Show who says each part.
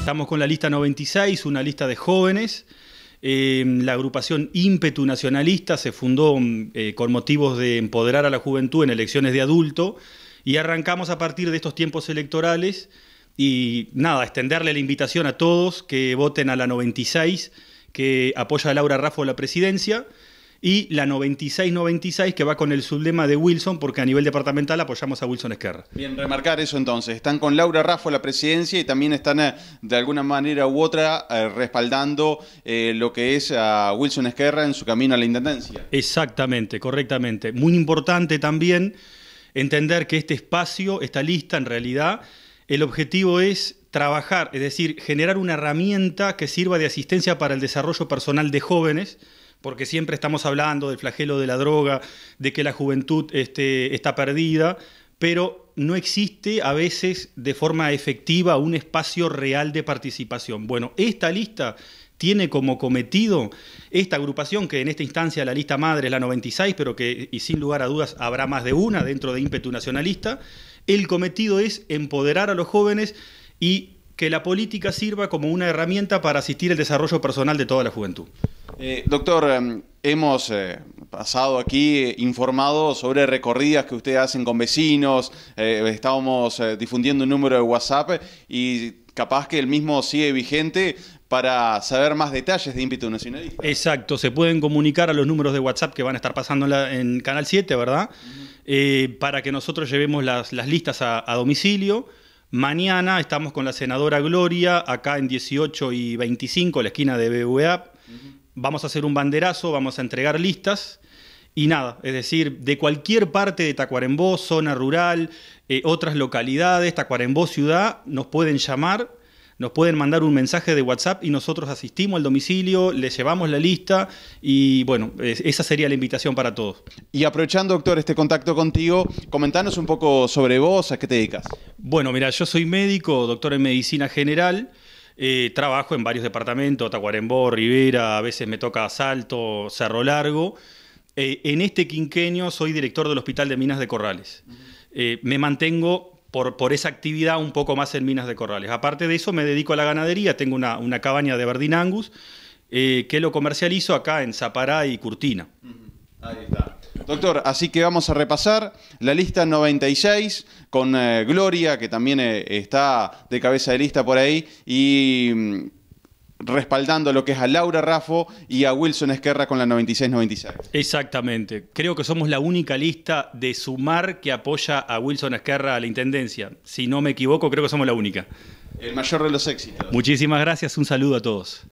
Speaker 1: Estamos con la lista 96, una lista de jóvenes. Eh, la agrupación Ímpetu Nacionalista se fundó eh, con motivos de empoderar a la juventud en elecciones de adulto. Y arrancamos a partir de estos tiempos electorales. Y nada, extenderle la invitación a todos que voten a la 96 que apoya a Laura Raffo la presidencia y la 9696 que va con el sublema de Wilson porque a nivel departamental apoyamos a Wilson Esquerra.
Speaker 2: Bien, remarcar eso entonces. Están con Laura Raffo la presidencia y también están eh, de alguna manera u otra eh, respaldando eh, lo que es a Wilson Esquerra en su camino a la intendencia.
Speaker 1: Exactamente, correctamente. Muy importante también entender que este espacio, esta lista en realidad, el objetivo es trabajar, es decir, generar una herramienta que sirva de asistencia para el desarrollo personal de jóvenes porque siempre estamos hablando del flagelo de la droga, de que la juventud este, está perdida, pero no existe a veces de forma efectiva un espacio real de participación. Bueno, esta lista tiene como cometido esta agrupación, que en esta instancia la lista madre es la 96, pero que y sin lugar a dudas habrá más de una dentro de ímpetu nacionalista, el cometido es empoderar a los jóvenes y que la política sirva como una herramienta para asistir al desarrollo personal de toda la juventud.
Speaker 2: Eh, doctor, em, hemos eh, pasado aquí eh, informado sobre recorridas que ustedes hacen con vecinos, estábamos difundiendo un número de WhatsApp y capaz que el mismo sigue vigente para saber más detalles de ímpetu nacionalista.
Speaker 1: Exacto, se pueden comunicar a los números de WhatsApp que van a estar pasando en, Canal 7, ¿verdad? para que nosotros llevemos las, listas a domicilio. Mañana estamos con la senadora Gloria, acá en 18 y 25, la esquina de BVA. Vamos a hacer un banderazo, vamos a entregar listas. Y nada, es decir, de cualquier parte de Tacuarembó, zona rural, eh, otras localidades, Tacuarembó ciudad, nos pueden llamar nos pueden mandar un mensaje de WhatsApp y nosotros asistimos al domicilio, les llevamos la lista y bueno, esa sería la invitación para todos.
Speaker 2: Y aprovechando, doctor, este contacto contigo, comentanos un poco sobre vos, a qué te dedicas.
Speaker 1: Bueno, mira, yo soy médico, doctor en medicina general. Eh, trabajo en varios departamentos, Tacuarembó, Rivera, a veces me toca Salto, Cerro Largo. Eh, en este quinquenio soy director del Hospital de Minas de Corrales. Eh, me mantengo por, esa actividad un poco más en minas de corrales. Aparte de eso, me dedico a la ganadería, tengo una, cabaña de Verdín Angus eh, que lo comercializo acá en Zapará y Curtina.
Speaker 2: Ahí está. Doctor, así que vamos a repasar la lista 96 con eh, Gloria, que también eh, está de cabeza de lista por ahí, y mm, respaldando lo que es a Laura Raffo y a Wilson Esquerra con la 96-96.
Speaker 1: Exactamente. Creo que somos la única lista de sumar que apoya a Wilson Esquerra a la Intendencia. Si no me equivoco, creo que somos la única.
Speaker 2: El mayor de los éxitos.
Speaker 1: Muchísimas gracias, un saludo a todos.